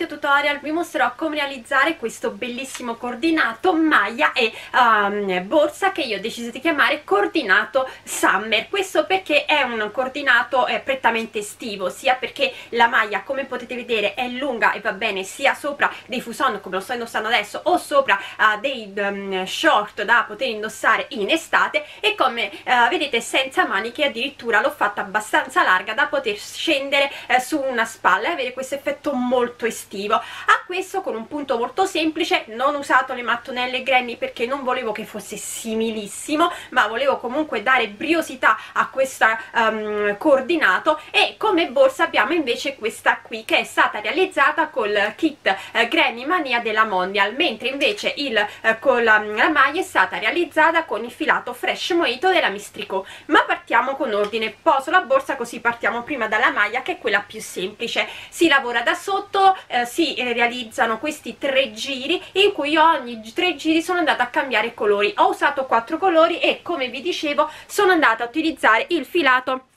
video tutorial vi mostrerò come realizzare questo bellissimo coordinato maglia e um, borsa che io ho deciso di chiamare coordinato summer. Questo perché è un coordinato eh, prettamente estivo sia perché la maglia come potete vedere è lunga e va bene sia sopra dei fuson come lo sto indossando adesso o sopra uh, dei um, short da poter indossare in estate. E come uh, vedete senza maniche addirittura l'ho fatta abbastanza larga da poter scendere uh, su una spalla e avere questo effetto molto estivo a questo con un punto molto semplice non ho usato le mattonelle granny perché non volevo che fosse similissimo ma volevo comunque dare briosità a questo um, coordinato. E come borsa abbiamo invece questa qui che è stata realizzata col kit uh, Granny Mania della Mondial mentre invece il, uh, con la, la, maglia è stata realizzata con il filato Fresh Mojito della Mistrico ma partiamo con ordine. Poso la borsa così partiamo prima dalla maglia che è quella più semplice. Si lavora da sotto eh, si realizzano questi tre giri in cui ogni tre giri sono andata a cambiare colori. Ho usato quattro colori e come vi dicevo sono andata a utilizzare il filato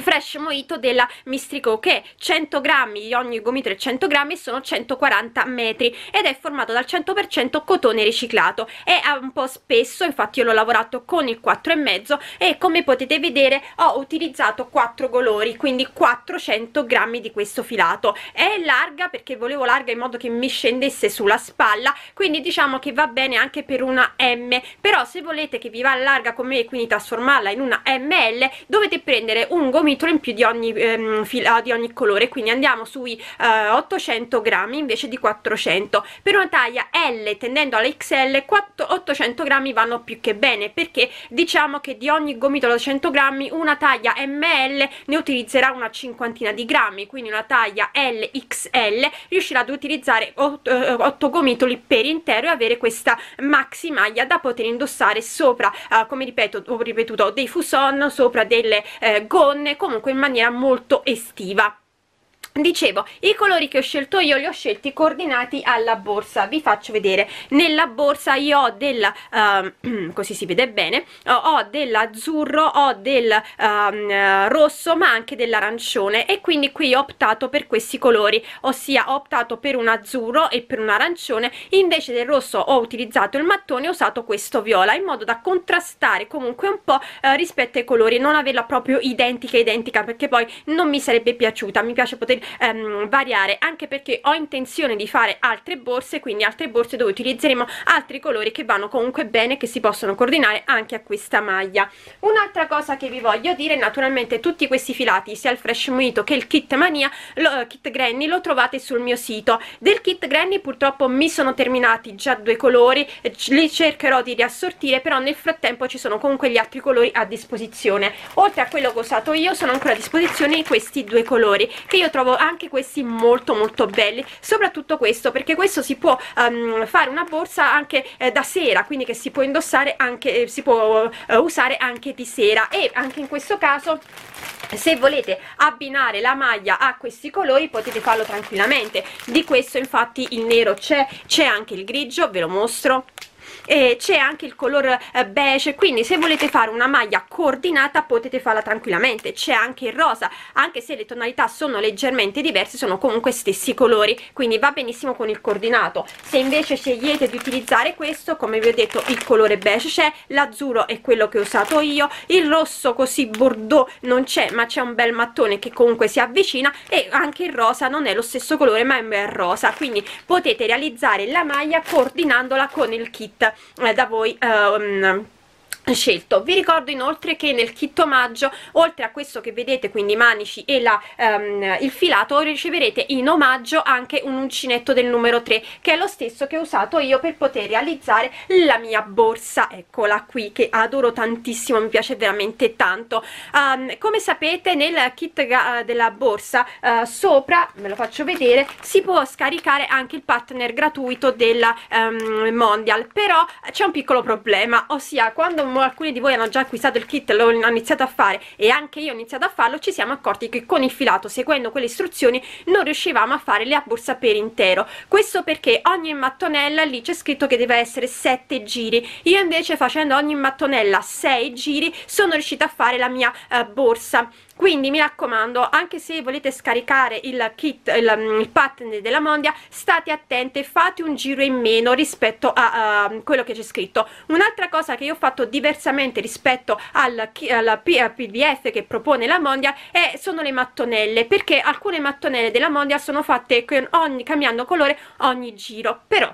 fresh mojito della Mistrico che 100 grammi di ogni gomitolo è 100 grammi sono 140 metri ed è formato dal 100% cotone riciclato. È un po' spesso infatti io l'ho lavorato con il 4,5 e come potete vedere ho utilizzato 4 colori quindi 400 grammi di questo filato. È larga perché volevo larga in modo che mi scendesse sulla spalla quindi diciamo che va bene anche per una M. Però se volete che vi va larga come me quindi trasformarla in una ML dovete prendere un gomitolo gomitolo in più di ogni, ehm, fila, di ogni colore quindi andiamo sui eh, 800 grammi invece di 400 per una taglia L tendendo alla XL 4, 800 grammi vanno più che bene perché diciamo che di ogni gomitolo da 100 grammi una taglia ML ne utilizzerà una cinquantina di grammi quindi una taglia LXL riuscirà ad utilizzare 8, 8 eh, gomitoli per intero e avere questa maxi maglia da poter indossare sopra eh, come ripeto ho ripetuto dei fuson sopra delle eh, gonne comunque in maniera molto estiva dicevo i colori che ho scelto io li ho scelti coordinati alla borsa. Vi faccio vedere. Nella borsa io ho del uh, così si vede bene ho dell'azzurro ho del uh, rosso ma anche dell'arancione. E quindi qui ho optato per questi colori ossia ho optato per un azzurro e per un arancione. Invece del rosso ho utilizzato il mattone ho usato questo viola in modo da contrastare comunque un po' uh, rispetto ai colori non averla proprio identica identica perché poi non mi sarebbe piaciuta. Mi piace poter ehm, variare anche perché ho intenzione di fare altre borse quindi altre borse dove utilizzeremo altri colori che vanno comunque bene che si possono coordinare anche a questa maglia. Un'altra cosa che vi voglio dire naturalmente tutti questi filati sia il fresh mojito che il kit mania lo, uh, kit granny lo trovate sul mio sito. Del kit granny purtroppo mi sono terminati già due colori li cercherò di riassortire però nel frattempo ci sono comunque gli altri colori a disposizione. Oltre a quello che ho usato io sono ancora a disposizione questi due colori che io trovo anche questi molto molto belli soprattutto questo perché questo si può um, fare una borsa anche eh, da sera quindi che si può indossare anche eh, si può uh, usare anche di sera. E anche in questo caso se volete abbinare la maglia a questi colori potete farlo tranquillamente. Di questo infatti il nero c'è c'è anche il grigio ve lo mostro e c'è anche il color eh, beige quindi se volete fare una maglia coordinata potete farla tranquillamente. C'è anche il rosa anche se le tonalità sono leggermente diverse sono comunque stessi colori quindi va benissimo con il coordinato. Se invece scegliete di utilizzare questo come vi ho detto il colore beige c'è l'azzurro è quello che ho usato io il rosso così bordeaux non c'è ma c'è un bel mattone che comunque si avvicina e anche il rosa non è lo stesso colore ma è un bel rosa. Quindi potete realizzare la maglia coordinandola con il kit da voi um, scelto. Vi ricordo inoltre che nel kit omaggio oltre a questo che vedete quindi i manici e la, um, il filato riceverete in omaggio anche un uncinetto del numero 3 che è lo stesso che ho usato io per poter realizzare la mia borsa. Eccola qui che adoro tantissimo mi piace veramente tanto. Um, come sapete nel kit della borsa uh, sopra ve lo faccio vedere si può scaricare anche il partner gratuito della um, mondial. Però c'è un piccolo problema ossia quando alcuni di voi hanno già acquistato il kit lo hanno iniziato a fare e anche io ho iniziato a farlo ci siamo accorti che con il filato seguendo quelle istruzioni non riuscivamo a fare la borsa per intero. Questo perché ogni mattonella lì c'è scritto che deve essere 7 giri. Io invece facendo ogni mattonella 6 giri sono riuscita a fare la mia uh, borsa quindi mi raccomando anche se volete scaricare il kit il, mm, il pattern della mondia state attente fate un giro in meno rispetto a, a quello che c'è scritto. Un'altra cosa che io ho fatto diversamente rispetto al, al pdf che propone la mondia è, sono le mattonelle perché alcune mattonelle della mondia sono fatte ogni, cambiando colore ogni giro. Però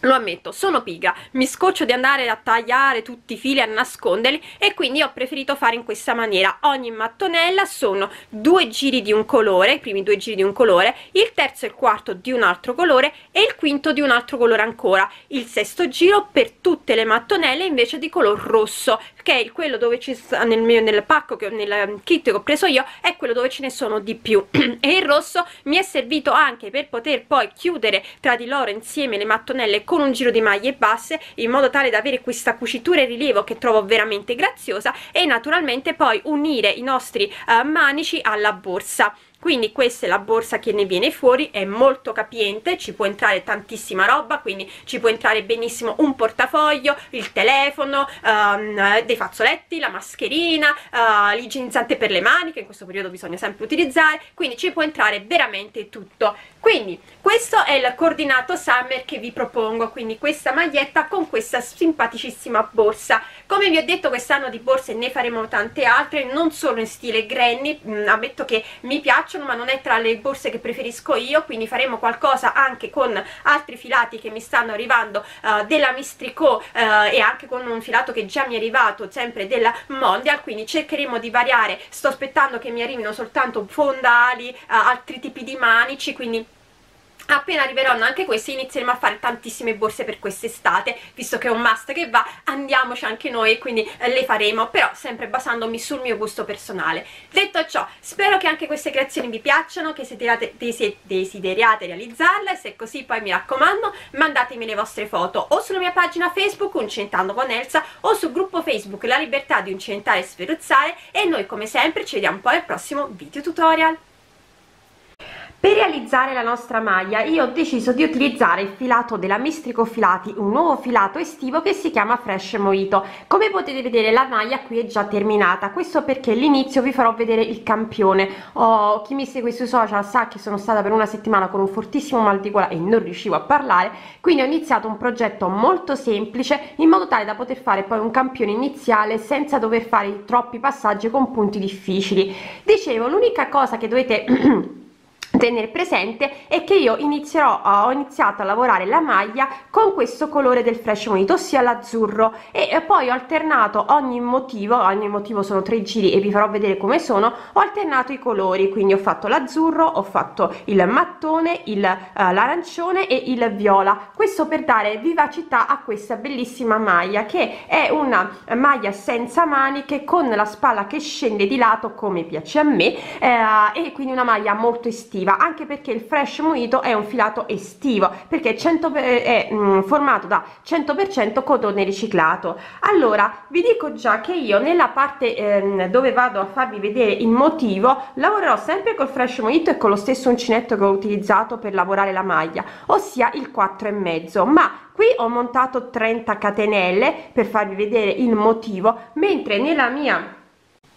lo ammetto, sono pigra, mi scoccio di andare a tagliare tutti i fili, a nasconderli e quindi ho preferito fare in questa maniera. Ogni mattonella sono due giri di un colore, i primi due giri di un colore, il terzo e il quarto di un altro colore e il quinto di un altro colore ancora. Il sesto giro per tutte le mattonelle invece di color rosso, che è quello dove ci sta nel, mio, nel pacco, che, nel kit che ho preso io, è quello dove ce ne sono di più. e il rosso mi è servito anche per poter poi chiudere tra di loro insieme le mattonelle con un giro di maglie basse in modo tale da avere questa cucitura e rilievo che trovo veramente graziosa e naturalmente poi unire i nostri uh, manici alla borsa quindi questa è la borsa che ne viene fuori è molto capiente ci può entrare tantissima roba quindi ci può entrare benissimo un portafoglio il telefono um, dei fazzoletti la mascherina uh, l'igienizzante per le mani che in questo periodo bisogna sempre utilizzare quindi ci può entrare veramente tutto quindi questo è il coordinato summer che vi propongo quindi questa maglietta con questa simpaticissima borsa. Come vi ho detto quest'anno di borse ne faremo tante altre non solo in stile granny mm, ammetto che mi piacciono ma non è tra le borse che preferisco io quindi faremo qualcosa anche con altri filati che mi stanno arrivando uh, della Mistrico uh, e anche con un filato che già mi è arrivato sempre della Mondial quindi cercheremo di variare. Sto aspettando che mi arrivino soltanto fondali uh, altri tipi di manici quindi appena arriveranno anche queste inizieremo a fare tantissime borse per quest'estate visto che è un must che va andiamoci anche noi quindi eh, le faremo però sempre basandomi sul mio gusto personale. Detto ciò spero che anche queste creazioni vi piacciono che siete desideriate realizzarle se è così poi mi raccomando mandatemi le vostre foto o sulla mia pagina facebook Uncentando con Elsa o sul gruppo facebook La Libertà di Uncentare e Sferuzzare e noi come sempre ci vediamo poi al prossimo video tutorial per realizzare la nostra maglia io ho deciso di utilizzare il filato della Mistrico Filati, un nuovo filato estivo che si chiama Fresh Mojito. Come potete vedere la maglia qui è già terminata, questo perché all'inizio vi farò vedere il campione. Oh, chi mi segue sui social sa che sono stata per una settimana con un fortissimo mal di gola e non riuscivo a parlare, quindi ho iniziato un progetto molto semplice in modo tale da poter fare poi un campione iniziale senza dover fare troppi passaggi con punti difficili. Dicevo, l'unica cosa che dovete tenere presente è che io inizierò ho iniziato a lavorare la maglia con questo colore del fresh monito ossia l'azzurro e poi ho alternato ogni motivo ogni motivo sono tre giri e vi farò vedere come sono ho alternato i colori quindi ho fatto l'azzurro ho fatto il mattone il uh, l'arancione e il viola. Questo per dare vivacità a questa bellissima maglia che è una maglia senza maniche con la spalla che scende di lato come piace a me eh, e quindi una maglia molto estiva estiva anche perché il fresh mojito è un filato estivo perché 100 è mh, mm, formato da 100% cotone riciclato. Allora vi dico già che io nella parte ehm, dove vado a farvi vedere il motivo lavorerò sempre col fresh mojito e con lo stesso uncinetto che ho utilizzato per lavorare la maglia ossia il 4 e mezzo. Ma qui ho montato 30 catenelle per farvi vedere il motivo mentre nella mia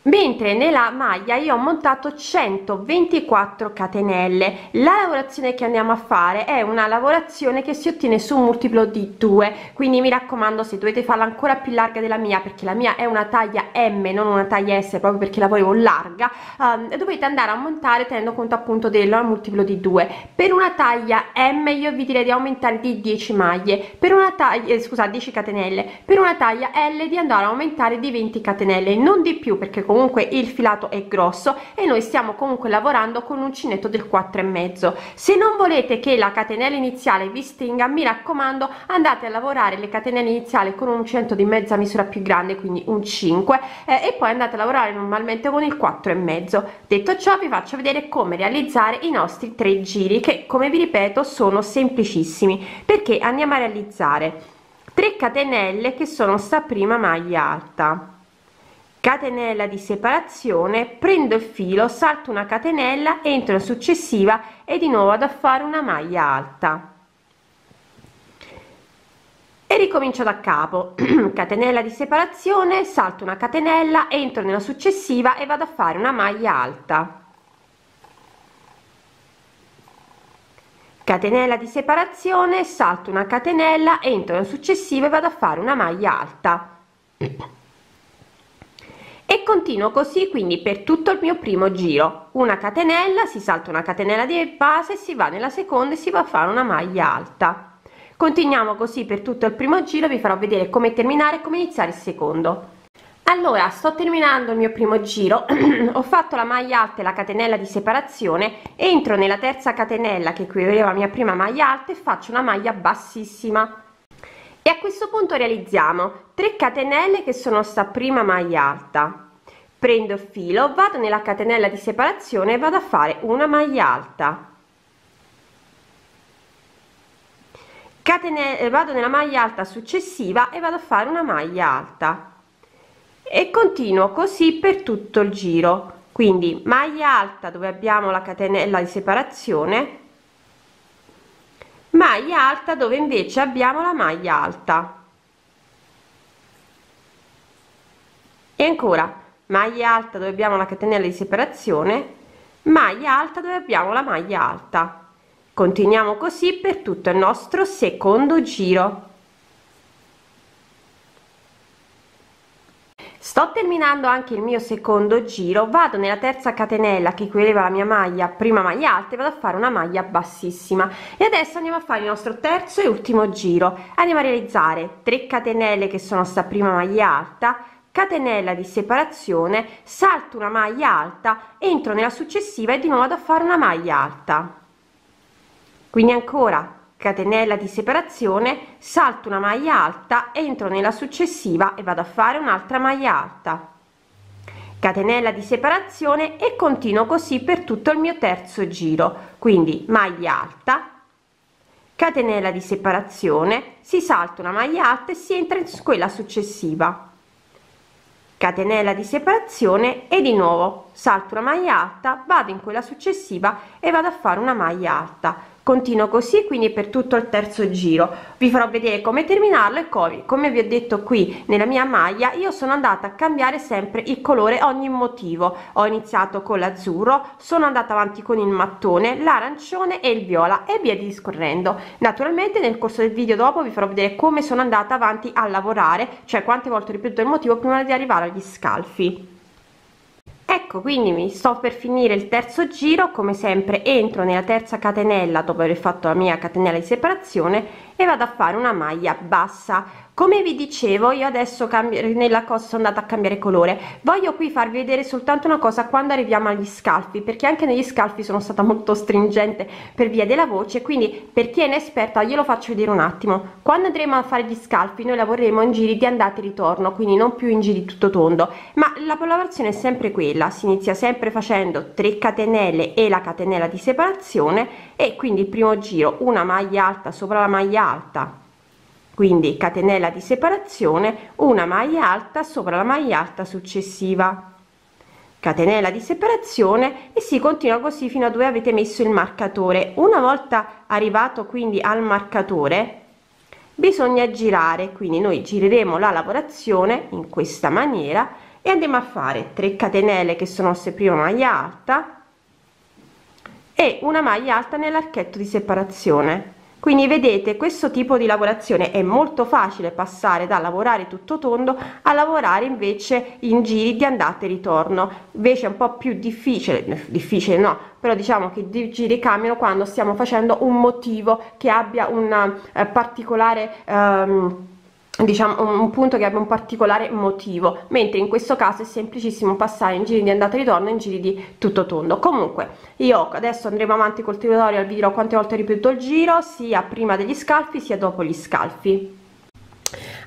mentre nella maglia io ho montato 124 catenelle. La lavorazione che andiamo a fare è una lavorazione che si ottiene su un multiplo di 2 quindi mi raccomando se dovete farla ancora più larga della mia perché la mia è una taglia M non una taglia S proprio perché la volevo larga um, dovete andare a montare tenendo conto appunto del multiplo di 2 per una taglia M io vi direi di aumentare di 10 maglie. Per una taglia eh, scusa 10 catenelle. Per una taglia L di andare a aumentare di 20 catenelle. Non di più perché comunque il filato è grosso e noi stiamo comunque lavorando con un uncinetto del 4 e mezzo. Se non volete che la catenella iniziale vi stringa mi raccomando andate a lavorare le catenelle iniziali con un uncinetto di mezza misura più grande quindi un 5 eh, e poi andate a lavorare normalmente con il 4 e mezzo. Detto ciò vi faccio vedere come realizzare i nostri tre giri che come vi ripeto sono semplicissimi. Perché andiamo a realizzare? 3 catenelle che sono sta prima maglia alta catenella di separazione prendo il filo salto una catenella entro in successiva e di nuovo vado a fare una maglia alta. E ricomincio da capo. Catenella di separazione salto una catenella entro nella successiva e vado a fare una maglia alta. Catenella di separazione salto una catenella entro nella successiva e vado a fare una maglia alta e continuo così quindi per tutto il mio primo giro. Una catenella si salta una catenella di base si va nella seconda e si va a fare una maglia alta. Continuiamo così per tutto il primo giro vi farò vedere come terminare e come iniziare il secondo. Allora sto terminando il mio primo giro. Ho fatto la maglia alta e la catenella di separazione entro nella terza catenella che equivaleva la mia prima maglia alta e faccio una maglia bassissima e a questo punto realizziamo 3 catenelle che sono sta prima maglia alta. Prendo il filo vado nella catenella di separazione e vado a fare una maglia alta. Catenelle vado nella maglia alta successiva e vado a fare una maglia alta. E continuo così per tutto il giro. Quindi maglia alta dove abbiamo la catenella di separazione maglia alta dove invece abbiamo la maglia alta. E ancora maglia alta dove abbiamo la catenella di separazione maglia alta dove abbiamo la maglia alta. Continuiamo così per tutto il nostro secondo giro sto terminando anche il mio secondo giro vado nella terza catenella che equivaleva la mia maglia prima maglia alta e vado a fare una maglia bassissima. E adesso andiamo a fare il nostro terzo e ultimo giro. Andiamo a realizzare 3 catenelle che sono sta prima maglia alta catenella di separazione salto una maglia alta entro nella successiva e di nuovo vado a fare una maglia alta. Quindi ancora catenella di separazione salto una maglia alta entro nella successiva e vado a fare un'altra maglia alta. Catenella di separazione e continuo così per tutto il mio terzo giro quindi maglia alta. Catenella di separazione si salta una maglia alta e si entra in quella successiva. Catenella di separazione e di nuovo salto una maglia alta vado in quella successiva e vado a fare una maglia alta continuo così quindi per tutto il terzo giro. Vi farò vedere come terminarlo e come, come vi ho detto qui nella mia maglia io sono andata a cambiare sempre il colore ogni motivo. Ho iniziato con l'azzurro sono andata avanti con il mattone l'arancione e il viola e via discorrendo. Naturalmente nel corso del video dopo vi farò vedere come sono andata avanti a lavorare cioè quante volte ripeto il motivo prima di arrivare agli scalfi ecco quindi sto per finire il terzo giro come sempre entro nella terza catenella dopo aver fatto la mia catenella di separazione e vado a fare una maglia bassa. Come vi dicevo io adesso nella cosa sono andata a cambiare colore. Voglio qui farvi vedere soltanto una cosa quando arriviamo agli scalfi perché anche negli scalfi sono stata molto stringente per via della voce quindi per chi è inesperta glielo faccio vedere un attimo. Quando andremo a fare gli scalfi noi lavoreremo in giri di andata e ritorno quindi non più in giri tutto tondo. Ma la lavorazione è sempre quella si inizia sempre facendo 3 catenelle e la catenella di separazione e quindi il primo giro una maglia alta sopra la maglia alta quindi catenella di separazione una maglia alta sopra la maglia alta successiva. Catenella di separazione e si continua così fino a dove avete messo il marcatore. Una volta arrivato quindi al marcatore bisogna girare quindi noi gireremo la lavorazione in questa maniera e andiamo a fare 3 catenelle che sono se prima maglia alta e una maglia alta nell'archetto di separazione. Quindi vedete questo tipo di lavorazione è molto facile passare da lavorare tutto tondo a lavorare invece in giri di andata e ritorno. Invece è un po più difficile difficile no però diciamo che i giri cambiano quando stiamo facendo un motivo che abbia un eh, particolare ehm, diciamo un punto che abbia un particolare motivo mentre in questo caso è semplicissimo passare in giri di andata e ritorno in giri di tutto tondo. Comunque io adesso andremo avanti col tutorial vi dirò quante volte ripeto il giro sia prima degli scalfi sia dopo gli scalfi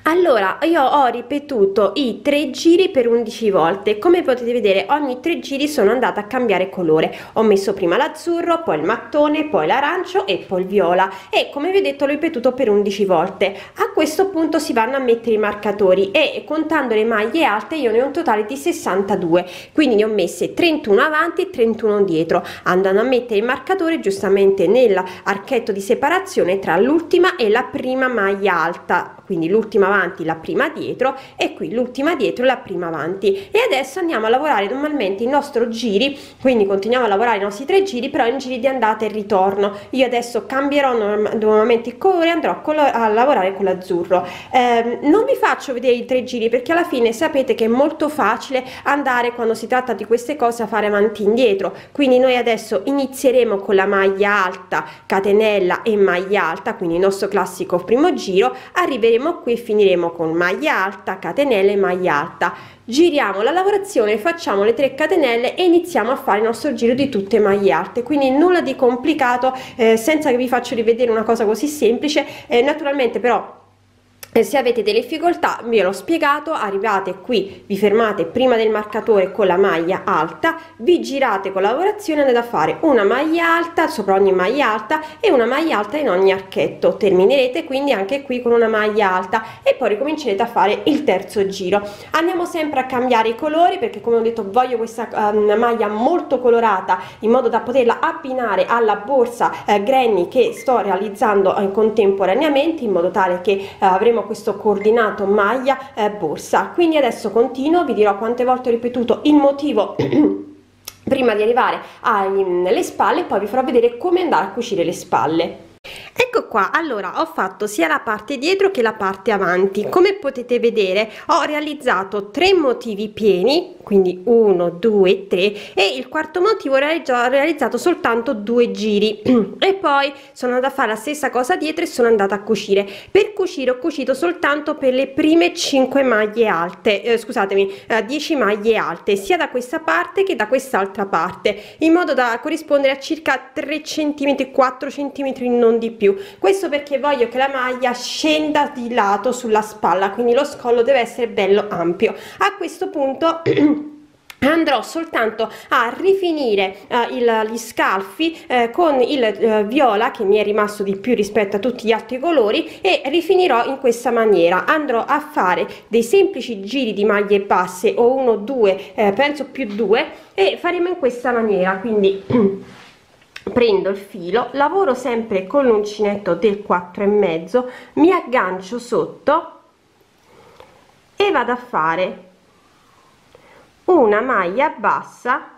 allora io ho ripetuto i tre giri per 11 volte. Come potete vedere ogni tre giri sono andata a cambiare colore. Ho messo prima l'azzurro poi il mattone poi l'arancio e poi il viola. E come vi ho detto l'ho ripetuto per 11 volte. A questo punto si vanno a mettere i marcatori e contando le maglie alte io ne ho un totale di 62 quindi ne ho messe 31 avanti e 31 dietro. Andando a mettere il marcatore giustamente nell'archetto di separazione tra l'ultima e la prima maglia alta quindi l'ultima avanti la prima dietro e qui l'ultima dietro la prima avanti. E adesso andiamo a lavorare normalmente il nostro giri quindi continuiamo a lavorare i nostri tre giri però in giri di andata e ritorno. Io adesso cambierò nuovamente il colore andrò a lavorare con l'azzurro. Eh, non vi faccio vedere i tre giri perché alla fine sapete che è molto facile andare quando si tratta di queste cose a fare avanti e indietro. Quindi noi adesso inizieremo con la maglia alta catenella e maglia alta quindi il nostro classico primo giro. Arriveremo qui e finiremo con maglia alta catenella e maglia alta. Giriamo la lavorazione facciamo le 3 catenelle e iniziamo a fare il nostro giro di tutte maglie alte. Quindi nulla di complicato eh, senza che vi faccio rivedere una cosa così semplice. Eh, naturalmente però se avete delle difficoltà vi l'ho spiegato arrivate qui vi fermate prima del marcatore con la maglia alta vi girate con la lavorazione andate a fare una maglia alta sopra ogni maglia alta e una maglia alta in ogni archetto. Terminerete quindi anche qui con una maglia alta e poi ricomincerete a fare il terzo giro. Andiamo sempre a cambiare i colori perché come ho detto voglio questa um, maglia molto colorata in modo da poterla abbinare alla borsa uh, granny che sto realizzando uh, contemporaneamente in modo tale che uh, avremo questo coordinato maglia eh, borsa. Quindi adesso continuo vi dirò quante volte ho ripetuto il motivo prima di arrivare alle spalle poi vi farò vedere come andare a cucire le spalle ecco qua allora ho fatto sia la parte dietro che la parte avanti. Come potete vedere ho realizzato tre motivi pieni quindi 1 2 3 e il quarto motivo ho realizzato soltanto due giri. E poi sono andata a fare la stessa cosa dietro e sono andata a cucire. Per cucire ho cucito soltanto per le prime 5 maglie alte eh, scusatemi eh, 10 maglie alte sia da questa parte che da quest'altra parte in modo da corrispondere a circa 3 centimetri 4 centimetri non di più questo perché voglio che la maglia scenda di lato sulla spalla quindi lo scollo deve essere bello ampio. A questo punto andrò soltanto a rifinire uh, il, gli scalfi uh, con il uh, viola che mi è rimasto di più rispetto a tutti gli altri colori e rifinirò in questa maniera. Andrò a fare dei semplici giri di maglie basse o uno due penso più due e faremo in questa maniera quindi prendo il filo lavoro sempre con l'uncinetto del 4 e mezzo mi aggancio sotto e vado a fare una maglia bassa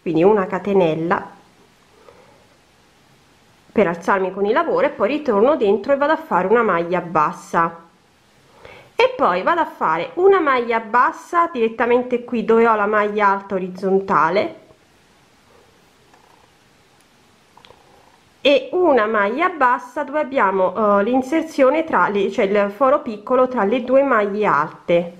quindi una catenella per alzarmi con il lavoro e poi ritorno dentro e vado a fare una maglia bassa. E poi vado a fare una maglia bassa direttamente qui dove ho la maglia alta orizzontale e una maglia bassa dove abbiamo uh, l'inserzione tra le cioè il foro piccolo tra le due maglie alte.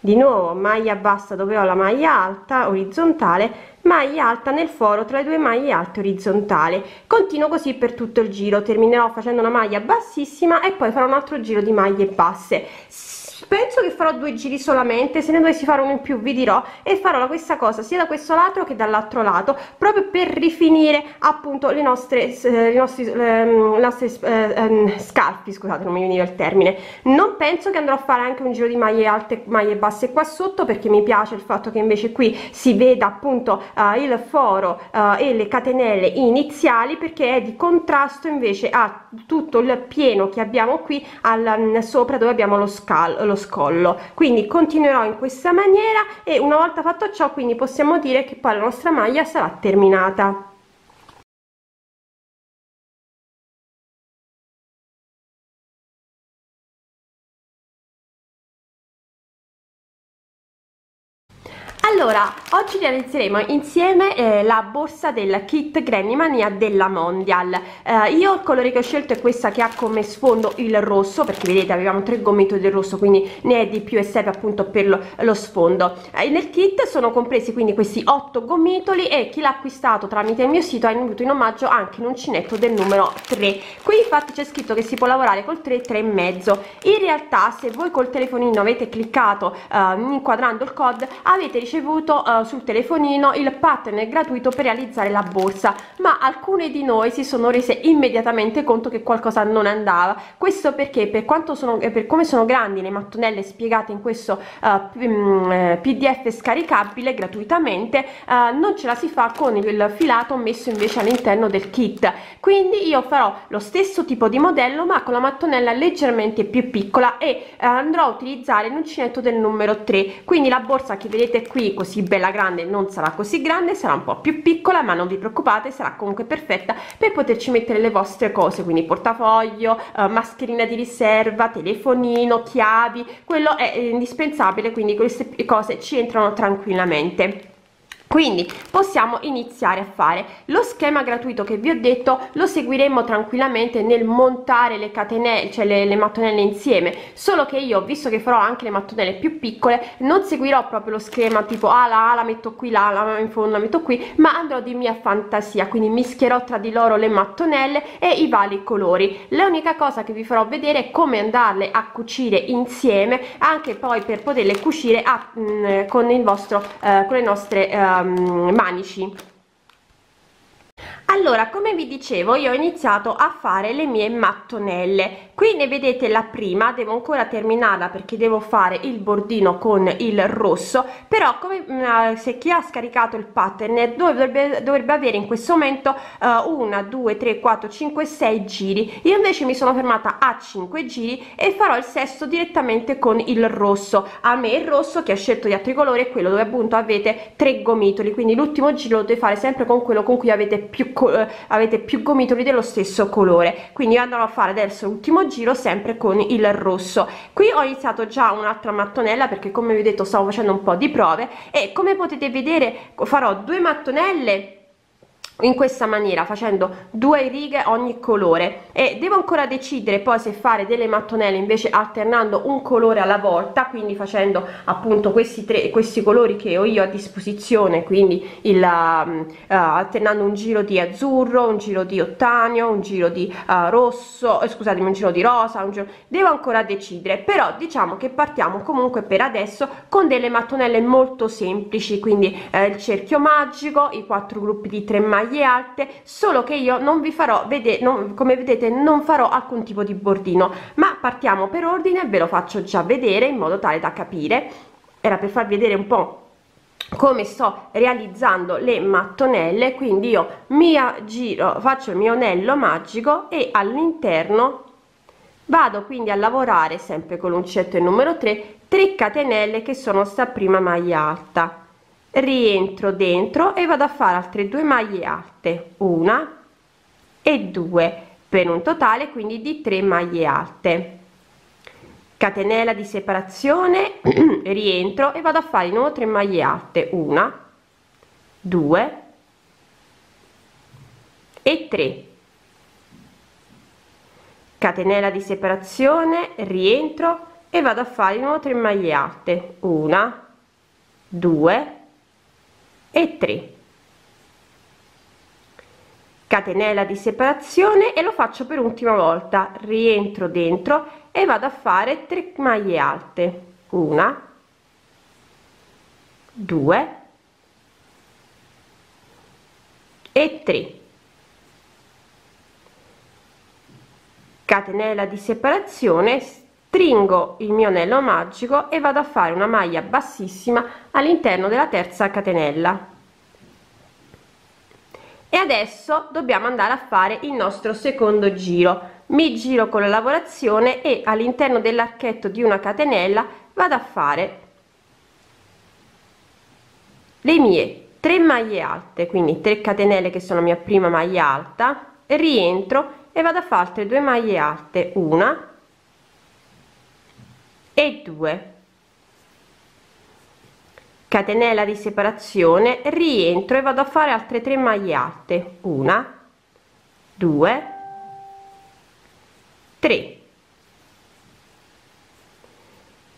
Di nuovo maglia bassa dove ho la maglia alta orizzontale maglia alta nel foro tra le due maglie alte orizzontali continuo così per tutto il giro terminerò facendo una maglia bassissima e poi farò un altro giro di maglie basse penso che farò due giri solamente se ne dovessi fare uno in più vi dirò e farò la questa cosa sia da questo lato che dall'altro lato proprio per rifinire appunto le nostre eh, i nostri, eh, nostre eh, ehm, scalfi scusate non mi veniva il termine. Non penso che andrò a fare anche un giro di maglie alte maglie basse qua sotto perché mi piace il fatto che invece qui si veda appunto eh, il foro eh, e le catenelle iniziali perché è di contrasto invece a tutto il pieno che abbiamo qui al sopra dove abbiamo lo scalo lo scollo. Quindi continuerò in questa maniera e una volta fatto ciò quindi possiamo dire che poi la nostra maglia sarà terminata. Allora oggi realizzeremo insieme eh, la borsa del kit Granny Mania della Mondial. Eh, io il colore che ho scelto è questa che ha come sfondo il rosso perché vedete avevamo tre gomitoli del rosso quindi ne è di più e serve appunto per lo, lo sfondo. Eh, nel kit sono compresi quindi questi otto gomitoli e chi l'ha acquistato tramite il mio sito ha avuto in omaggio anche l'uncinetto del numero 3 qui infatti c'è scritto che si può lavorare col 3 3 e mezzo. In realtà se voi col telefonino avete cliccato eh, inquadrando il code avete ricevuto uh, sul telefonino il pattern gratuito per realizzare la borsa ma alcune di noi si sono rese immediatamente conto che qualcosa non andava. Questo perché per quanto sono eh, per come sono grandi le mattonelle spiegate in questo uh, pdf scaricabile gratuitamente uh, non ce la si fa con il filato messo invece all'interno del kit. Quindi io farò lo stesso tipo di modello ma con la mattonella leggermente più piccola e andrò a utilizzare l'uncinetto del numero 3 quindi la borsa che vedete qui così bella grande non sarà così grande sarà un po più piccola ma non vi preoccupate sarà comunque perfetta per poterci mettere le vostre cose quindi portafoglio eh, mascherina di riserva telefonino chiavi quello è indispensabile quindi queste cose ci entrano tranquillamente quindi possiamo iniziare a fare. Lo schema gratuito che vi ho detto lo seguiremo tranquillamente nel montare le catenelle cioè le, le mattonelle insieme. Solo che io visto che farò anche le mattonelle più piccole non seguirò proprio lo schema tipo ah la, la metto qui la, la in fondo la metto qui ma andrò di mia fantasia. Quindi mischierò tra di loro le mattonelle e i vari colori. L'unica cosa che vi farò vedere è come andarle a cucire insieme anche poi per poterle cucire a, mh, mm, con il vostro eh, con le nostre eh, manici allora come vi dicevo io ho iniziato a fare le mie mattonelle. Qui ne vedete la prima devo ancora terminarla perché devo fare il bordino con il rosso però come mm, se chi ha scaricato il pattern dovrebbe, dovrebbe avere in questo momento uh, una due tre quattro cinque sei giri. Io invece mi sono fermata a 5 giri e farò il sesto direttamente con il rosso. A me il rosso che ha scelto gli altri colori è quello dove appunto avete tre gomitoli quindi l'ultimo giro lo dovete fare sempre con quello con cui avete più eh, avete più gomitoli dello stesso colore. Quindi andrò a fare adesso l'ultimo giro sempre con il rosso. Qui ho iniziato già un'altra mattonella perché come vi ho detto stavo facendo un po di prove e come potete vedere farò due mattonelle in questa maniera facendo due righe ogni colore. E devo ancora decidere poi se fare delle mattonelle invece alternando un colore alla volta quindi facendo appunto questi tre questi colori che ho io a disposizione quindi il uh, alternando un giro di azzurro un giro di ottanio un giro di uh, rosso eh, scusatemi un giro di rosa un giro devo ancora decidere. Però diciamo che partiamo comunque per adesso con delle mattonelle molto semplici quindi eh, il cerchio magico i quattro gruppi di tre maglie maglie alte solo che io non vi farò vedere come vedete non farò alcun tipo di bordino. Ma partiamo per ordine ve lo faccio già vedere in modo tale da capire. Era per farvi vedere un po' come sto realizzando le mattonelle quindi io mi giro faccio il mio anello magico e all'interno vado quindi a lavorare sempre con l'uncetto numero 3 3 catenelle che sono sta prima maglia alta rientro dentro e vado a fare altre due maglie alte una e due per un totale quindi di 3 maglie alte. Catenella di separazione rientro e vado a fare di nuovo 3 maglie alte una due e 3 catenella di separazione rientro e vado a fare di nuovo 3 maglie alte una due e 3 catenella di separazione e lo faccio per ultima volta. Rientro dentro e vado a fare 3 maglie alte. Una 2 e 3 catenella di separazione stringo il mio anello magico e vado a fare una maglia bassissima all'interno della terza catenella. E adesso dobbiamo andare a fare il nostro secondo giro. Mi giro con la lavorazione e all'interno dell'archetto di una catenella vado a fare le mie 3 maglie alte quindi 3 catenelle che sono la mia prima maglia alta. Rientro e vado a fare altre due maglie alte. Una e 2 catenella di separazione rientro e vado a fare altre 3 maglie alte. Una 2 3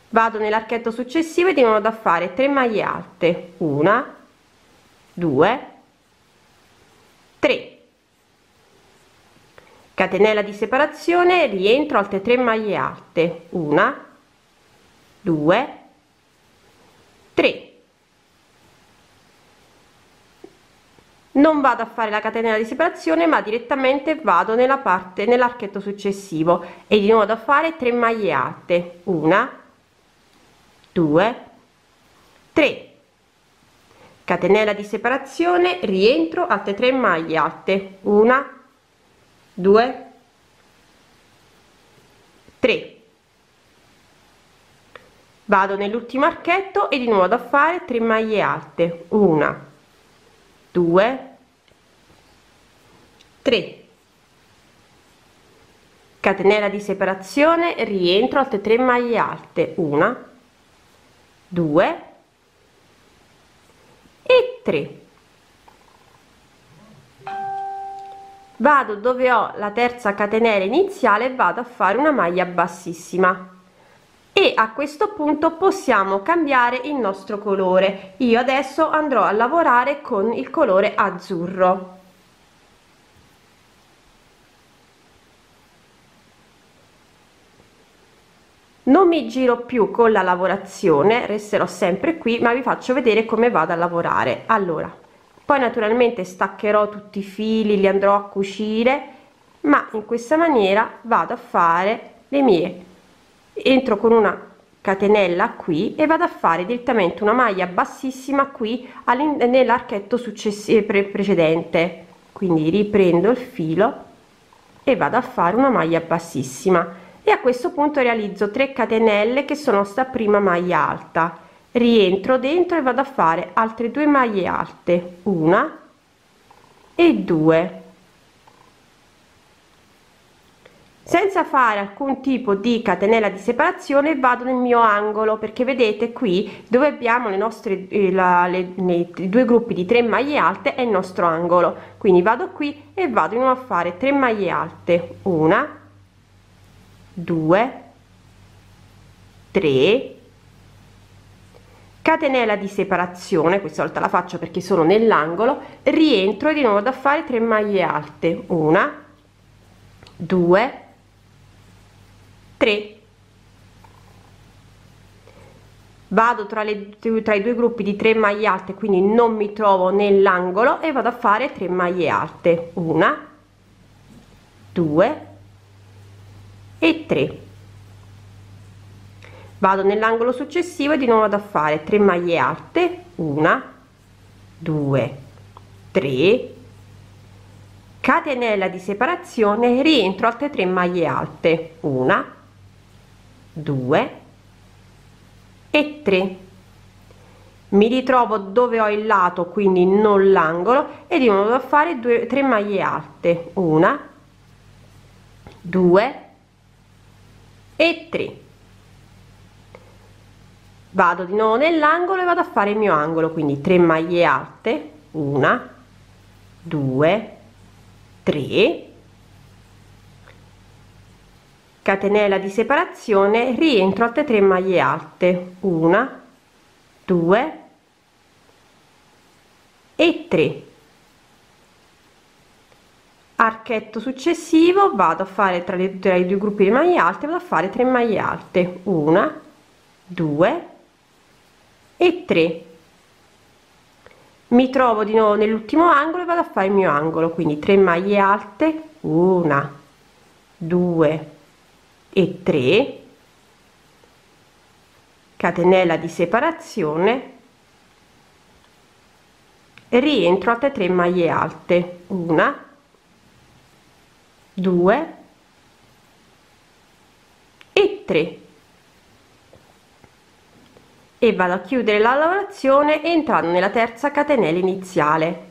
vado nell'archetto successivo e di nuovo da fare 3 maglie alte. Una 2 3 catenella di separazione rientro altre 3 maglie alte. Una 2 3 non vado a fare la catenella di separazione ma direttamente vado nella parte nell'archetto successivo. E di nuovo da fare 3 maglie alte. Una 2 3 catenella di separazione rientro altre 3 maglie alte. Una 2 3 vado nell'ultimo archetto e di nuovo da fare 3 maglie alte. Una 2 3 catenella di separazione rientro altre 3 maglie alte. Una 2 e 3 vado dove ho la terza catenella iniziale vado a fare una maglia bassissima e a questo punto possiamo cambiare il nostro colore. Io adesso andrò a lavorare con il colore azzurro. Non mi giro più con la lavorazione resterò sempre qui ma vi faccio vedere come vado a lavorare. Allora poi naturalmente staccherò tutti i fili li andrò a cucire ma in questa maniera vado a fare le mie entro con una catenella qui e vado a fare direttamente una maglia bassissima qui nell'archetto successivo pre precedente. Quindi riprendo il filo e vado a fare una maglia bassissima. E a questo punto realizzo 3 catenelle che sono sta prima maglia alta. Rientro dentro e vado a fare altre due maglie alte. Una e due senza fare alcun tipo di catenella di separazione vado nel mio angolo perché vedete qui dove abbiamo le nostre eh, la, le, le, i due gruppi di 3 maglie alte è il nostro angolo. Quindi vado qui e vado in a fare 3 maglie alte. Una 2 3 catenella di separazione questa volta la faccio perché sono nell'angolo rientro e di nuovo da fare 3 maglie alte. Una 2 3 vado tra, le, tra i due gruppi di 3 maglie alte quindi non mi trovo nell'angolo e vado a fare 3 maglie alte. Una 2 e 3 vado nell'angolo successivo e di nuovo da fare 3 maglie alte. Una 2 3 catenella di separazione rientro altre 3 maglie alte. Una 2 e 3 mi ritrovo dove ho il lato quindi non l'angolo e di nuovo da fare 2 3 maglie alte. Una 2 e 3 vado di nuovo nell'angolo e vado a fare il mio angolo quindi 3 maglie alte. Una 2 3 catenella di separazione rientro altre 3 maglie alte. Una 2 e 3 archetto successivo vado a fare tra, le, tra i due gruppi di maglie alte vado a fare 3 maglie alte. Una 2 e 3 mi trovo di nuovo nell'ultimo angolo e vado a fare il mio angolo quindi 3 maglie alte. Una 2 e 3 catenella di separazione rientro altre 3 maglie alte una 2 e 3 e vado a chiudere la lavorazione entrando nella terza catenella iniziale.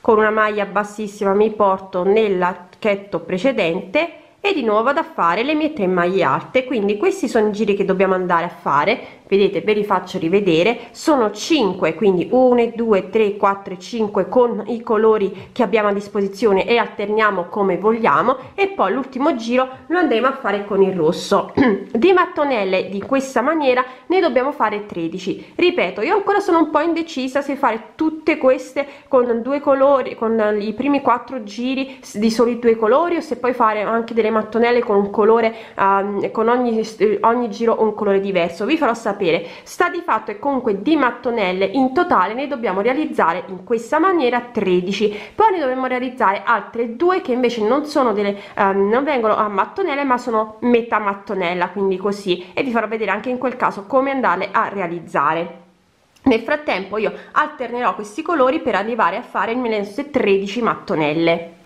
Con una maglia bassissima mi porto nell'archetto precedente e di nuovo vado a fare le mie tre maglie alte quindi questi sono i giri che dobbiamo andare a fare vedete ve li faccio rivedere. Sono 5 quindi 1 2 3 4 5 con i colori che abbiamo a disposizione e alterniamo come vogliamo. E poi l'ultimo giro lo andremo a fare con il rosso. Di mattonelle di questa maniera ne dobbiamo fare 13 ripeto io ancora sono un po indecisa se fare tutte queste con due colori con i primi quattro giri di soli due colori o se poi fare anche delle mattonelle con un colore um, con ogni ogni giro un colore diverso. Vi farò sapere sapere sta di fatto e comunque di mattonelle in totale ne dobbiamo realizzare in questa maniera 13 poi ne dobbiamo realizzare altre due che invece non sono delle um, non vengono a mattonelle ma sono metà mattonella quindi così. E vi farò vedere anche in quel caso come andarle a realizzare. Nel frattempo io alternerò questi colori per arrivare a fare nostre 13 mattonelle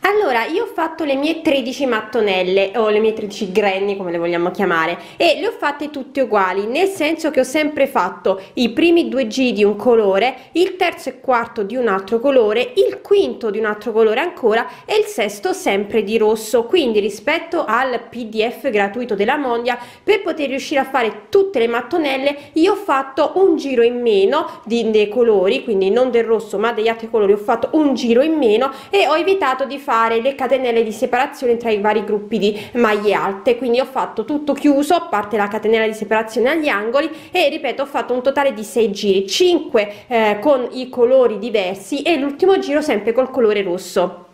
allora io ho fatto le mie 13 mattonelle o le mie 13 granny come le vogliamo chiamare e le ho fatte tutte uguali nel senso che ho sempre fatto i primi due giri di un colore il terzo e quarto di un altro colore il quinto di un altro colore ancora e il sesto sempre di rosso. Quindi rispetto al pdf gratuito della mondia per poter riuscire a fare tutte le mattonelle io ho fatto un giro in meno di, dei colori quindi non del rosso ma degli altri colori ho fatto un giro in meno e ho evitato di fare le catenelle di separazione tra i vari gruppi di maglie alte. Quindi ho fatto tutto chiuso a parte la catenella di separazione agli angoli e ripeto ho fatto un totale di 6 giri 5 eh, con i colori diversi e l'ultimo giro sempre col colore rosso.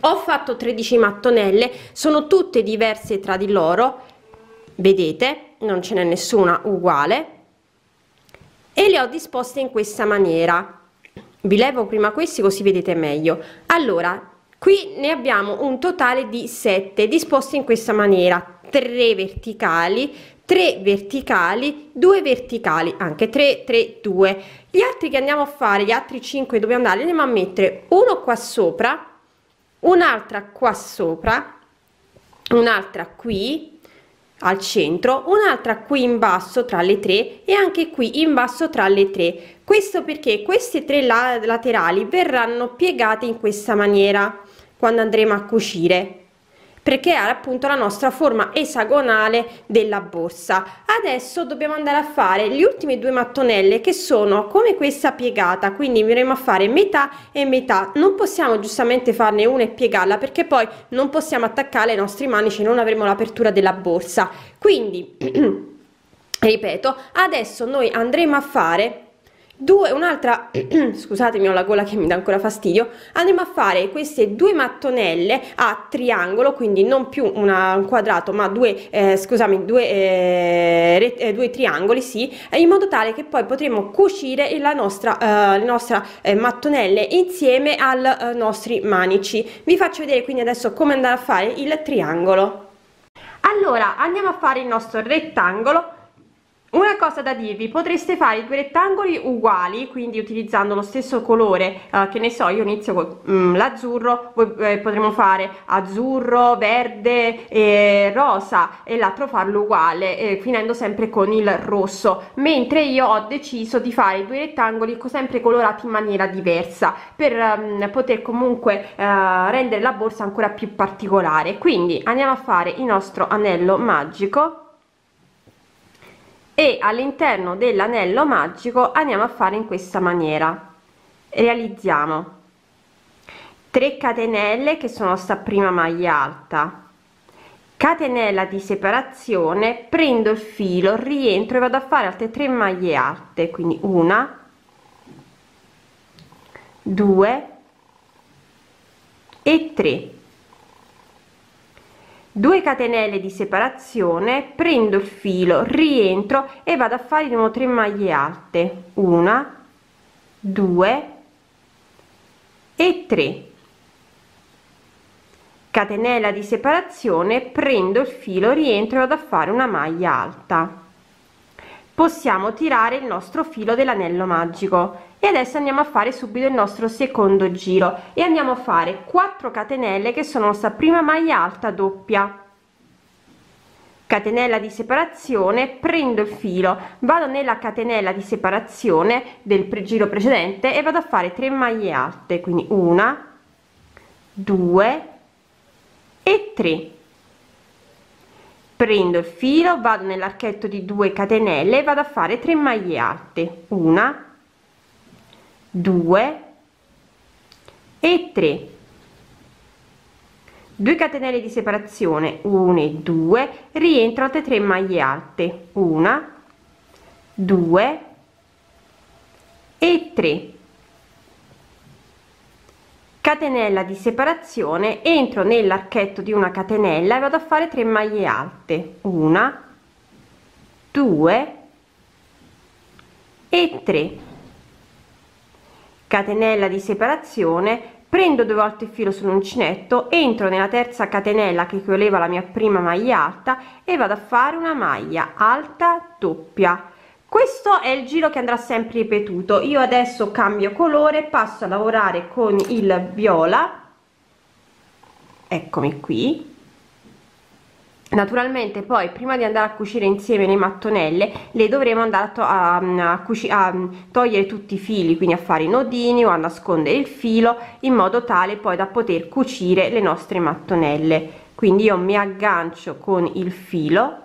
Ho fatto 13 mattonelle sono tutte diverse tra di loro. Vedete? Non ce n'è nessuna uguale. E le ho disposte in questa maniera. Vi levo prima questi così vedete meglio. Allora qui ne abbiamo un totale di 7 disposti in questa maniera. 3 verticali 3 verticali 2 verticali anche 3 3 2 gli altri che andiamo a fare gli altri 5 dobbiamo andare andiamo a mettere uno qua sopra un'altra qua sopra un'altra qui al centro un'altra qui in basso tra le tre e anche qui in basso tra le tre. Questo perché queste tre laterali verranno piegate in questa maniera quando andremo a cucire perché ha appunto la nostra forma esagonale della borsa. Adesso dobbiamo andare a fare gli ultimi due mattonelle che sono come questa piegata quindi andremo a fare metà e metà. Non possiamo giustamente farne una e piegarla perché poi non possiamo attaccare i nostri manici non avremo l'apertura della borsa. Quindi ripeto adesso noi andremo a fare due un'altra scusatemi ho la gola che mi dà ancora fastidio. Andiamo a fare queste due mattonelle a triangolo quindi non più una, un quadrato ma due eh, scusami due, eh, eh, due triangoli sì in modo tale che poi potremo cucire la nostra eh, le nostre eh, mattonelle insieme ai eh, nostri manici. Vi faccio vedere quindi adesso come andare a fare il triangolo. Allora andiamo a fare il nostro rettangolo una cosa da dirvi potreste fare due rettangoli uguali quindi utilizzando lo stesso colore eh, che ne so io inizio con mm, l'azzurro eh, potremo fare azzurro verde e rosa e l'altro farlo uguale eh, finendo sempre con il rosso. Mentre io ho deciso di fare due rettangoli sempre colorati in maniera diversa per um, poter comunque uh, rendere la borsa ancora più particolare. Quindi andiamo a fare il nostro anello magico e all'interno dell'anello magico andiamo a fare in questa maniera. Realizziamo 3 catenelle che sono sta prima maglia alta. Catenella di separazione prendo il filo rientro e vado a fare altre 3 maglie alte quindi una 2 e 3 2 catenelle di separazione prendo il filo rientro e vado a fare di nuovo 3 maglie alte. Una 2 e 3 catenella di separazione prendo il filo rientro e vado a fare una maglia alta. Possiamo tirare il nostro filo dell'anello magico e adesso andiamo a fare subito il nostro secondo giro. E andiamo a fare 4 catenelle che sono la prima maglia alta doppia. Catenella di separazione prendo il filo vado nella catenella di separazione del giro precedente e vado a fare 3 maglie alte quindi una due e 3 prendo il filo vado nell'archetto di 2 catenelle e vado a fare 3 maglie alte una 2 e 3 2 catenelle di separazione 1 e 2 rientro altre 3 maglie alte 1 2 e 3 catenella di separazione entro nell'archetto di una catenella e vado a fare 3 maglie alte 1 2 e 3 catenella di separazione prendo due volte il filo sull'uncinetto entro nella terza catenella che equivaleva la mia prima maglia alta e vado a fare una maglia alta doppia. Questo è il giro che andrà sempre ripetuto. Io adesso cambio colore passo a lavorare con il viola. Eccomi qui naturalmente poi prima di andare a cucire insieme le mattonelle le dovremo andare a, a, a, a, togliere tutti i fili quindi a fare i nodini o a nascondere il filo in modo tale poi da poter cucire le nostre mattonelle. Quindi io mi aggancio con il filo.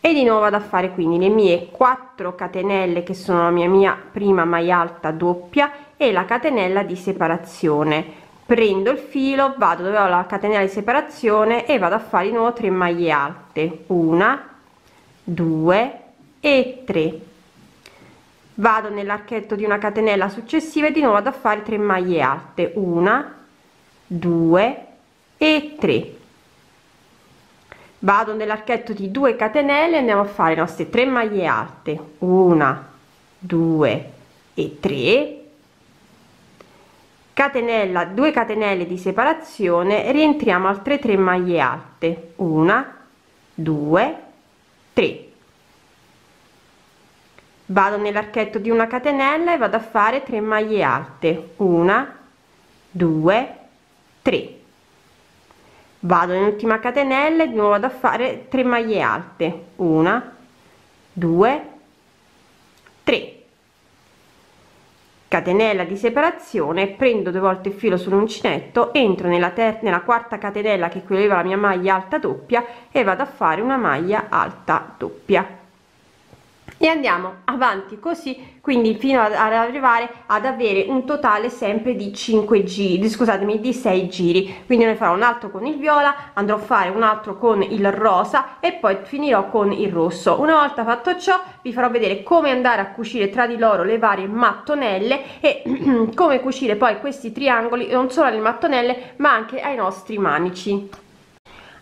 E di nuovo vado a fare quindi le mie 4 catenelle che sono la mia mia prima maglia alta doppia e la catenella di separazione prendo il filo vado dove ho la catenella di separazione e vado a fare di nuovo 3 maglie alte. Una due e 3 vado nell'archetto di una catenella successiva e di nuovo vado a fare 3 maglie alte. Una due e 3 vado nell'archetto di 2 catenelle andiamo a fare le nostre 3 maglie alte. Una 2 e 3 catenella 2 catenelle di separazione rientriamo altre 3 maglie alte. Una 2 3 vado nell'archetto di una catenella e vado a fare 3 maglie alte. Una 2 3 vado in ultima catenella e di nuovo vado a fare 3 maglie alte. Una due tre catenella di separazione prendo due volte il filo sull'uncinetto entro nella, nella quarta catenella che equivaleva la mia maglia alta doppia e vado a fare una maglia alta doppia e andiamo avanti così quindi fino ad, arrivare ad avere un totale sempre di 5 giri scusatemi di 6 giri. Quindi ne farò un altro con il viola andrò a fare un altro con il rosa e poi finirò con il rosso. Una volta fatto ciò vi farò vedere come andare a cucire tra di loro le varie mattonelle e come cucire poi questi triangoli non solo alle mattonelle ma anche ai nostri manici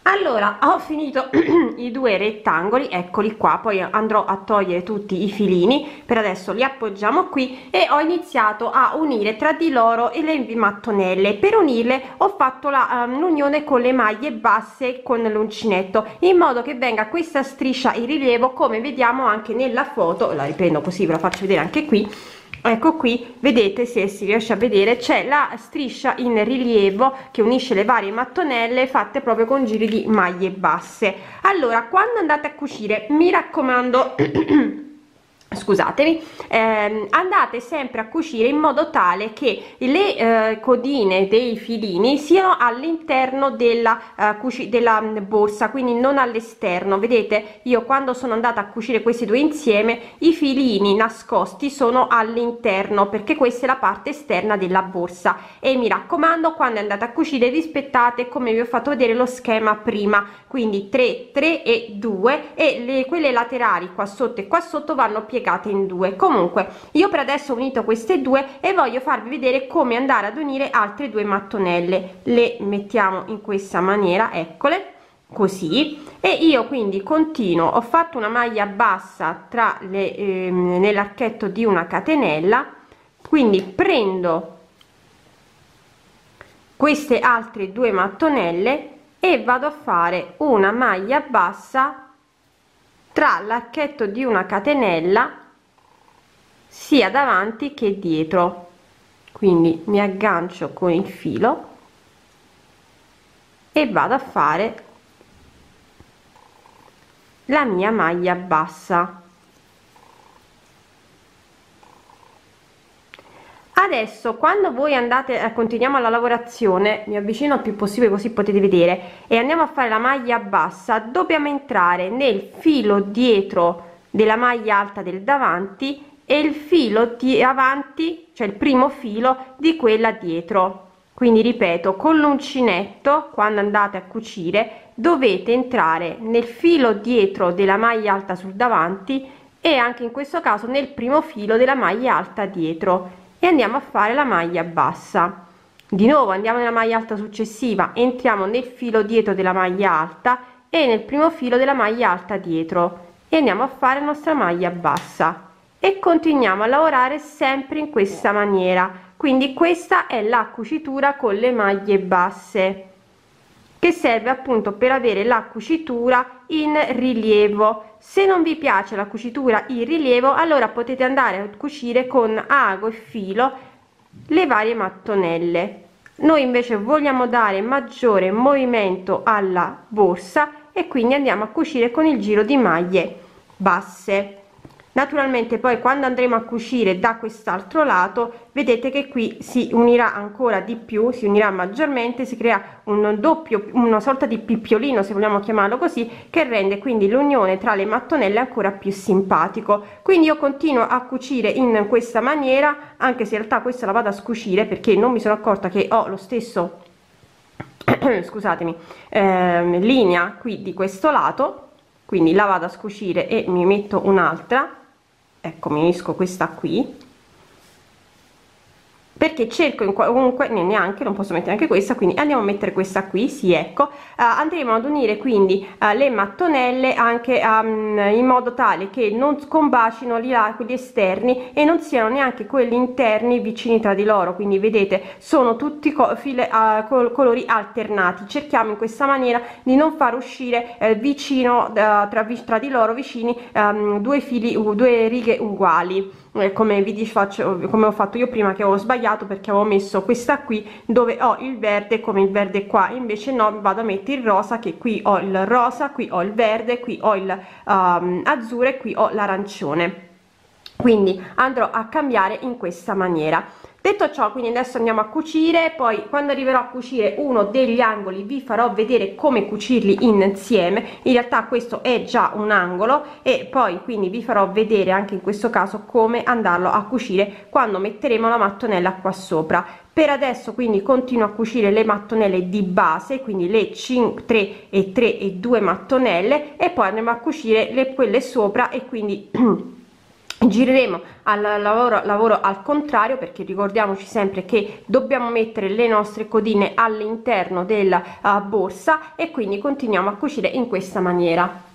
allora ho finito i due rettangoli eccoli qua poi andrò a togliere tutti i filini. Per adesso li appoggiamo qui e ho iniziato a unire tra di loro le mattonelle. Per unirle ho fatto l'unione um, con le maglie basse con l'uncinetto in modo che venga questa striscia in rilievo come vediamo anche nella foto. La riprendo così ve la faccio vedere anche qui ecco qui vedete se si riesce a vedere c'è la striscia in rilievo che unisce le varie mattonelle fatte proprio con giri di maglie basse. Allora quando andate a cucire mi raccomando scusatemi ehm, andate sempre a cucire in modo tale che le eh, codine dei filini siano all'interno della, eh, della borsa quindi non all'esterno. Vedete io quando sono andata a cucire questi due insieme i filini nascosti sono all'interno perché questa è la parte esterna della borsa. E mi raccomando quando andate a cucire rispettate come vi ho fatto vedere lo schema prima. Quindi 3 3 e 2 e le, quelle laterali qua sotto e qua sotto vanno piegate piegate in due. Comunque io per adesso ho unito queste due e voglio farvi vedere come andare ad unire altre due mattonelle. Le mettiamo in questa maniera eccole così. E io quindi continuo. Ho fatto una maglia bassa tra le eh, nell'archetto di una catenella. Quindi prendo queste altre due mattonelle e vado a fare una maglia bassa tra l'archetto di una catenella sia davanti che dietro. Quindi mi aggancio con il filo e vado a fare la mia maglia bassa adesso quando voi andate eh, continuiamo la lavorazione mi avvicino il più possibile così potete vedere e andiamo a fare la maglia bassa dobbiamo entrare nel filo dietro della maglia alta del davanti e il filo di avanti cioè il primo filo di quella dietro. Quindi ripeto con l'uncinetto quando andate a cucire dovete entrare nel filo dietro della maglia alta sul davanti e anche in questo caso nel primo filo della maglia alta dietro e andiamo a fare la maglia bassa. Di nuovo andiamo nella maglia alta successiva. Entriamo nel filo dietro della maglia alta e nel primo filo della maglia alta dietro. E andiamo a fare la nostra maglia bassa. E continuiamo a lavorare sempre in questa maniera. Quindi questa è la cucitura con le maglie basse che serve appunto per avere la cucitura in rilievo. Se non vi piace la cucitura in rilievo allora potete andare a cucire con ago e filo le varie mattonelle. Noi invece vogliamo dare maggiore movimento alla borsa e quindi andiamo a cucire con il giro di maglie basse naturalmente poi quando andremo a cucire da quest'altro lato vedete che qui si unirà ancora di più si unirà maggiormente si crea un doppio una sorta di pippiolino se vogliamo chiamarlo così che rende quindi l'unione tra le mattonelle ancora più simpatico. Quindi io continuo a cucire in questa maniera anche se in realtà questa la vado a scucire perché non mi sono accorta che ho lo stesso scusatemi eh, linea qui di questo lato quindi la vado a scucire e mi metto un'altra ecco mi unisco questa qui perché cerco in comunque neanche non posso mettere anche questa quindi andiamo a mettere questa qui sì ecco. Uh, andremo ad unire quindi uh, le mattonelle anche um, in modo tale che non combacino gli archi esterni e non siano neanche quelli interni vicini tra di loro. Quindi vedete sono tutti co file, uh, col colori alternati. Cerchiamo in questa maniera di non far uscire eh, vicino tra, tra di loro vicini um, due fili due righe uguali eh, come vi faccio come ho fatto io prima che avevo sbagliato perché avevo messo questa qui dove ho il verde come il verde qua. Invece no vado a mettere il rosa che qui ho il rosa qui ho il verde qui ho il um, azzurro e qui ho l'arancione. Quindi andrò a cambiare in questa maniera detto ciò quindi adesso andiamo a cucire poi quando arriverò a cucire uno degli angoli vi farò vedere come cucirli insieme. In realtà questo è già un angolo e poi quindi vi farò vedere anche in questo caso come andarlo a cucire quando metteremo la mattonella qua sopra. Per adesso quindi continuo a cucire le mattonelle di base quindi le 5 3 e 3 e 2 mattonelle e poi andremo a cucire le quelle sopra e quindi gireremo al lavoro, lavoro al contrario perché ricordiamoci sempre che dobbiamo mettere le nostre codine all'interno della uh, borsa e quindi continuiamo a cucire in questa maniera.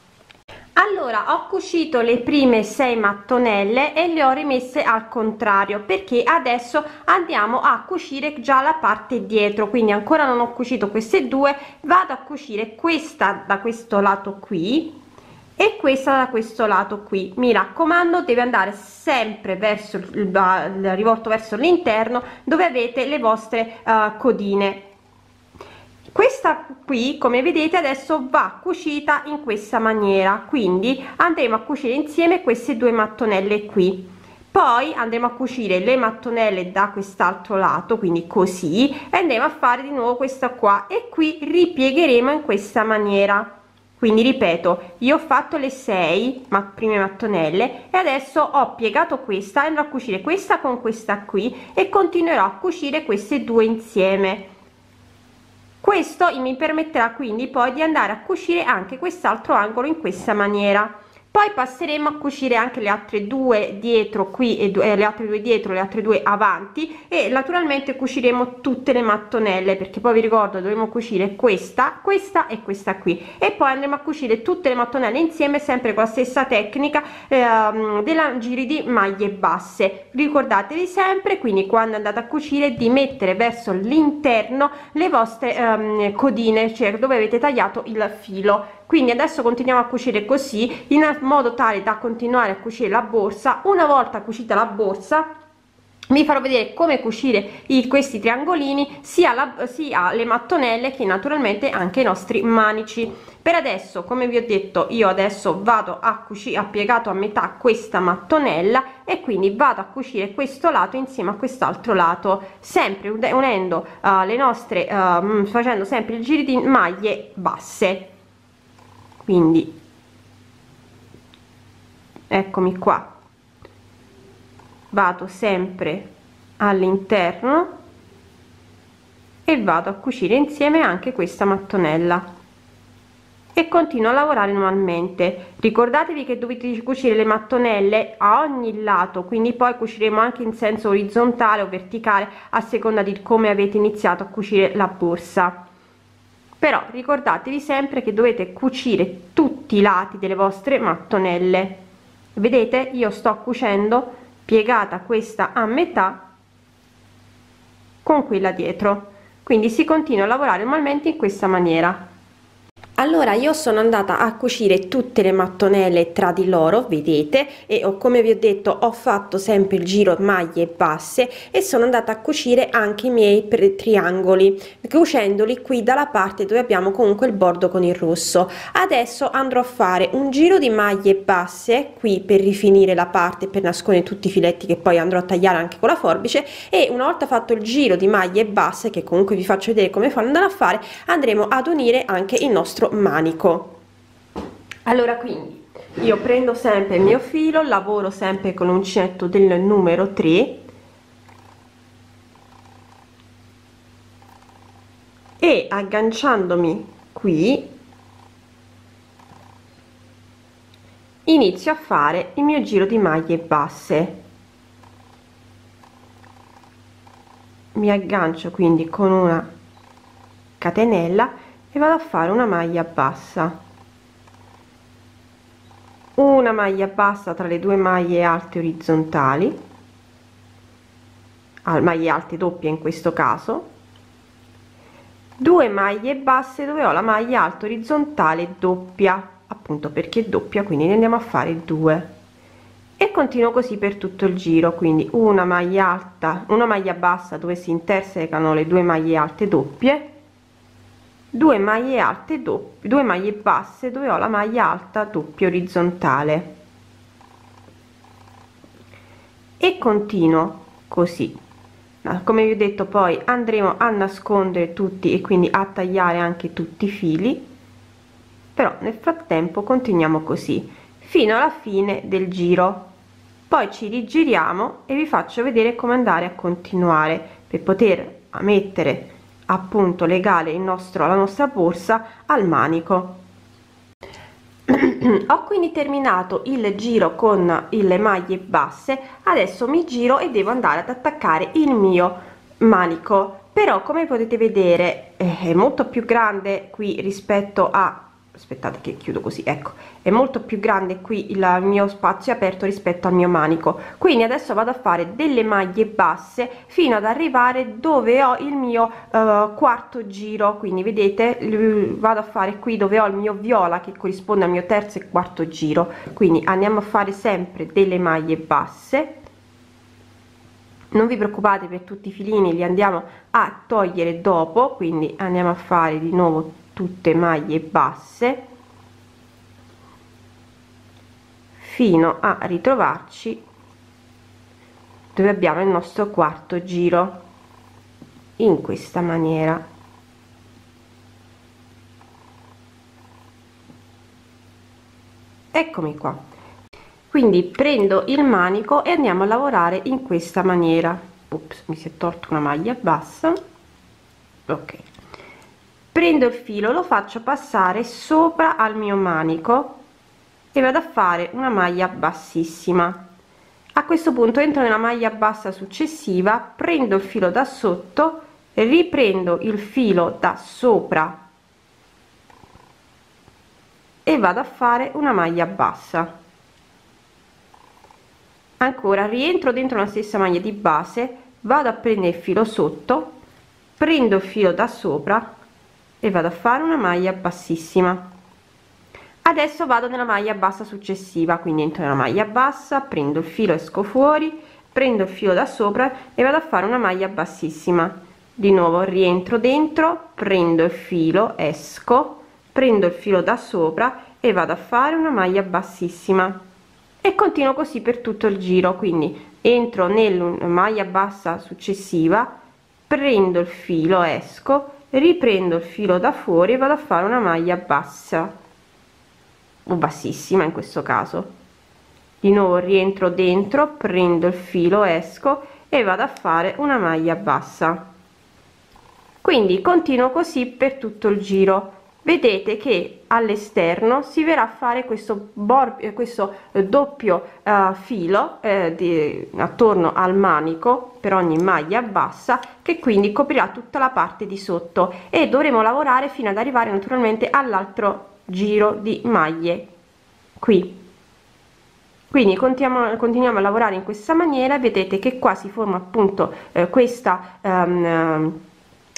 Allora ho cucito le prime 6 mattonelle e le ho rimesse al contrario perché adesso andiamo a cucire già la parte dietro quindi ancora non ho cucito queste due vado a cucire questa da questo lato qui e questa da questo lato qui. Mi raccomando deve andare sempre verso il, il rivolto verso l'interno dove avete le vostre uh, codine. Questa qui come vedete adesso va cucita in questa maniera. Quindi andremo a cucire insieme queste due mattonelle qui. Poi andremo a cucire le mattonelle da quest'altro lato quindi così e andremo a fare di nuovo questa qua. E qui ripiegheremo in questa maniera quindi ripeto io ho fatto le 6 ma prime mattonelle e adesso ho piegato questa andrò a cucire questa con questa qui e continuerò a cucire queste due insieme. Questo mi permetterà quindi poi di andare a cucire anche quest'altro angolo in questa maniera poi passeremo a cucire anche le altre due dietro qui e eh, le altre due dietro le altre due avanti e naturalmente cuciremo tutte le mattonelle perché poi vi ricordo dovremo cucire questa questa e questa qui. E poi andremo a cucire tutte le mattonelle insieme sempre con la stessa tecnica ehm, della giri di maglie basse. Ricordatevi sempre quindi quando andate a cucire di mettere verso l'interno le vostre ehm, codine cioè dove avete tagliato il filo quindi adesso continuiamo a cucire così in modo tale da continuare a cucire la borsa. Una volta cucita la borsa vi farò vedere come cucire i, questi triangolini sia, la, sia le mattonelle che naturalmente anche i nostri manici. Per adesso come vi ho detto io adesso vado a cucire a piegato a metà questa mattonella e quindi vado a cucire questo lato insieme a quest'altro lato sempre unendo uh, le nostre uh, facendo sempre il giro di maglie basse quindi eccomi qua. Vado sempre all'interno e vado a cucire insieme anche questa mattonella. E continuo a lavorare manualmente. Ricordatevi che dovete cucire le mattonelle a ogni lato quindi poi cuciremo anche in senso orizzontale o verticale a seconda di come avete iniziato a cucire la borsa però ricordatevi sempre che dovete cucire tutti i lati delle vostre mattonelle. Vedete? Io sto cucendo piegata questa a metà con quella dietro. Quindi si continua a lavorare normalmente in questa maniera allora io sono andata a cucire tutte le mattonelle tra di loro vedete e ho, come vi ho detto ho fatto sempre il giro maglie basse e sono andata a cucire anche i miei triangoli cucendoli qui dalla parte dove abbiamo comunque il bordo con il rosso. Adesso andrò a fare un giro di maglie basse qui per rifinire la parte per nascondere tutti i filetti che poi andrò a tagliare anche con la forbice e una volta fatto il giro di maglie basse che comunque vi faccio vedere come fanno andare a fare andremo ad unire anche il nostro manico. Allora quindi io prendo sempre il mio filo lavoro sempre con l'uncinetto del numero 3 e agganciandomi qui inizio a fare il mio giro di maglie basse. Mi aggancio quindi con una catenella e vado a fare una maglia bassa. Una maglia bassa tra le due maglie alte orizzontali. Al maglie alte doppie in questo caso. Due maglie basse dove ho la maglia alta orizzontale doppia appunto perché doppia quindi ne andiamo a fare due. E continuo così per tutto il giro quindi una maglia alta una maglia bassa dove si intersecano le due maglie alte doppie 2 maglie alte doppie 2 maglie basse dove ho la maglia alta doppia orizzontale. E continuo così. Come vi ho detto poi andremo a nascondere tutti e quindi a tagliare anche tutti i fili. Però nel frattempo continuiamo così fino alla fine del giro. Poi ci rigiriamo e vi faccio vedere come andare a continuare per poter mettere appunto legare il nostro la nostra borsa al manico. Ho quindi terminato il giro con le maglie basse adesso mi giro e devo andare ad attaccare il mio manico. Però come potete vedere eh, è molto più grande qui rispetto a aspettate che chiudo così ecco. È molto più grande qui il mio spazio aperto rispetto al mio manico. Quindi adesso vado a fare delle maglie basse fino ad arrivare dove ho il mio uh, quarto giro. Quindi vedete vado a fare qui dove ho il mio viola che corrisponde al mio terzo e quarto giro. Quindi andiamo a fare sempre delle maglie basse. Non vi preoccupate per tutti i filini li andiamo a togliere dopo. Quindi andiamo a fare di nuovo tutte maglie basse fino a ritrovarci dove abbiamo il nostro quarto giro in questa maniera. Eccomi qua. Quindi prendo il manico e andiamo a lavorare in questa maniera. Ops, mi si è tolto una maglia bassa. Ok prendo il filo lo faccio passare sopra al mio manico e vado a fare una maglia bassissima. A questo punto entro nella maglia bassa successiva prendo il filo da sotto riprendo il filo da sopra e vado a fare una maglia bassa. Ancora rientro dentro la stessa maglia di base vado a prendere il filo sotto prendo il filo da sopra e vado a fare una maglia bassissima. Adesso vado nella maglia bassa successiva quindi entro nella maglia bassa prendo il filo esco fuori prendo il filo da sopra e vado a fare una maglia bassissima. Di nuovo rientro dentro prendo il filo esco prendo il filo da sopra e vado a fare una maglia bassissima. E continuo così per tutto il giro quindi entro nella maglia bassa successiva prendo il filo esco riprendo il filo da fuori e vado a fare una maglia bassa. O bassissima in questo caso. Di nuovo rientro dentro prendo il filo esco e vado a fare una maglia bassa. Quindi continuo così per tutto il giro vedete che all'esterno si verrà a fare questo, eh, questo eh, doppio uh, filo eh, di, attorno al manico per ogni maglia bassa che quindi coprirà tutta la parte di sotto. E dovremo lavorare fino ad arrivare naturalmente all'altro giro di maglie qui. Quindi continuiamo, continuiamo a lavorare in questa maniera. Vedete che qua si forma appunto eh, questa um,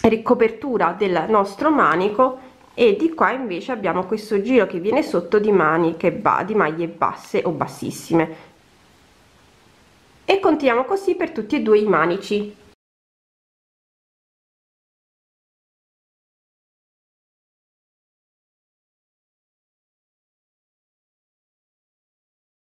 ricopertura del nostro manico e di qua invece abbiamo questo giro che viene sotto di maniche ba di maglie basse o bassissime. E continuiamo così per tutti e due i manici